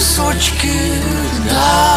sorte que dá.